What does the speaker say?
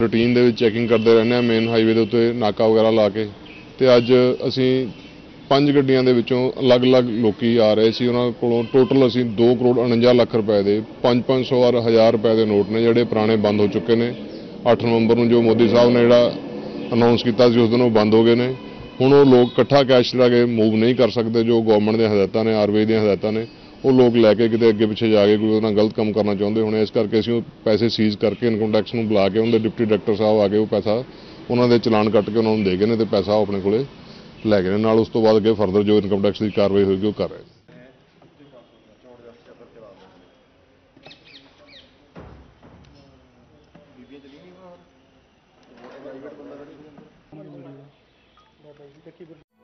Routine ਦੇ ਵਿੱਚ checking ਕਰਦੇ ਰਹਿੰਦੇ ਆ ਮੇਨ ਹਾਈਵੇ ਦੇ ਉੱਤੇ ਨਾਕਾ ਵਗੈਰਾ ਲਾ ਕੇ। ਤੇ ਅੱਜ ਅਸੀਂ ਪੰਜ ਗੱਡੀਆਂ ਦੇ ਵਿੱਚੋਂ ਅਲੱਗ-ਅਲੱਗ ਲੋਕੀ ਆ ਰਹੇ ਸੀ। ਉਹਨਾਂ ਕੋਲੋਂ ਟੋਟਲ ਅਸੀਂ 2 ਕਰੋੜ 49 ਲੱਖ ਰੁਪਏ ਦੇ 5-500 ਔਰ 1000 ਰੁਪਏ ਦੇ ਨੋਟ ਨੇ ਜਿਹੜੇ ਪੁਰਾਣੇ ਬੰਦ ਹੋ ਚੁੱਕੇ ਨੇ। 8 ਨਵੰਬਰ ਨੂੰ ਜੋ ਮੋਦੀ ਸਾਹਿਬ ਨੇ ਜਿਹੜਾ ਅਨਾਉਂਸ ਕੀਤਾ ਸੀ, ਉਸ ਦਿਨ ਉਹ ਬੰਦ ਹੋ ਗਏ ਨੇ। ਹੁਣ ਉਹ ਲੋਕ ਇਕੱਠਾ ਕੈਸ਼ ਲੈ ਕੇ ਮੂਵ ਨਹੀਂ ਕਰ ਸਕਦੇ, ਜੋ ਗਵਰਨਮੈਂਟ ਦੀਆਂ ਹਦਾਇਤਾਂ ਨੇ ਆਰਬੀਆਈ ਦੀਆਂ ਹਦਾਇਤਾਂ ਨੇ, ਉਹ ਲੋਕ ਲੈ ਕੇ ਕਿਤੇ ਅੱਗੇ ਪਿੱਛੇ ਜਾ ਕੇ ਕੋਈ ਉਹਦੇ ਨਾਲ ਗਲਤ ਕੰਮ ਕਰਨਾ ਚਾਹੁੰਦੇ ਹੋਣੇ। ਇਸ ਕਰਕੇ ਅਸੀਂ ਉਹ ਪੈਸੇ ਸੀਜ਼ ਕਰਕੇ ਇਨਕਮ ਟੈਕਸ ਨੂੰ ਬੁਲਾ ਕੇ ਉਹਦੇ ਡਿਪਟੀ ਡਾਇਰੈਕਟਰ ਸਾਹਿਬ ਆ ਕੇ ਉਹ ਪੈਸਾ ਉਹਨਾਂ ਦੇ ਚਲਾਨ ਕੱਟ ਕੇ ਉਹਨਾਂ ਨੂੰ ਦੇ ਗਏ ਨੇ ਤੇ ਪੈਸਾ ਉਹ ਆਪਣੇ ਕੋਲੇ ਲੈ ਗਏ ਨੇ। ਨਾਲ ਉਸ ਤੋਂ ਬਾਅਦ ਅੱਗੇ ਫਰਦਰ ਜੋ ਇਨਕਮ ਟੈਕਸ ਦੀ ਕਾਰਵਾਈ ਹੋਏਗੀ, ਉਹ ਕਰ ਰਹੇ ਨੇ। ਬੀਬੀਆਂ ਚਲੀ ਨਹੀਂ ਬਾਹਰ ਪ੍ਰਾਈਵੇਟ ਬੰਦਾ aqui, Bruno.